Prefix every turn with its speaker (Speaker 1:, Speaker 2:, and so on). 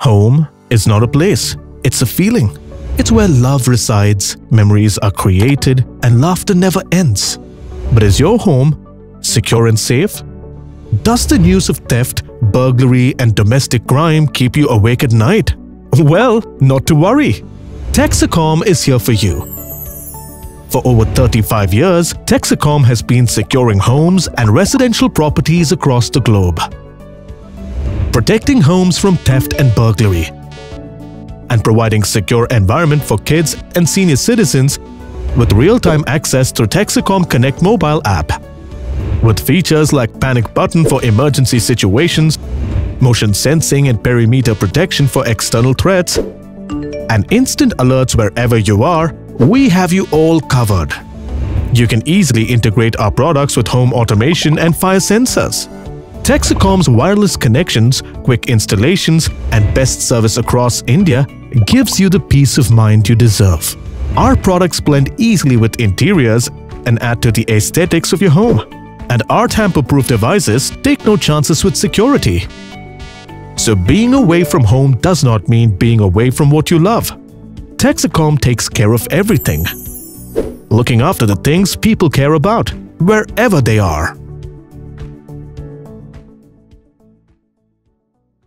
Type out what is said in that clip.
Speaker 1: Home is not a place, it's a feeling. It's where love resides, memories are created, and laughter never ends. But is your home secure and safe? Does the news of theft, burglary, and domestic crime keep you awake at night? Well, not to worry. Texecom is here for you. For over 35 years, Texecom has been securing homes and residential properties across the globe. Protecting homes from theft and burglary and providing secure environment for kids and senior citizens with real-time access through Texecom Connect mobile app. With features like panic button for emergency situations, motion sensing and perimeter protection for external threats, and instant alerts wherever you are, we have you all covered. You can easily integrate our products with home automation and fire sensors. Texecom's wireless connections, quick installations, and best service across India gives you the peace of mind you deserve. Our products blend easily with interiors and add to the aesthetics of your home. And our tamper-proof devices take no chances with security. So being away from home does not mean being away from what you love. Texecom takes care of everything. Looking after the things people care about, wherever they are.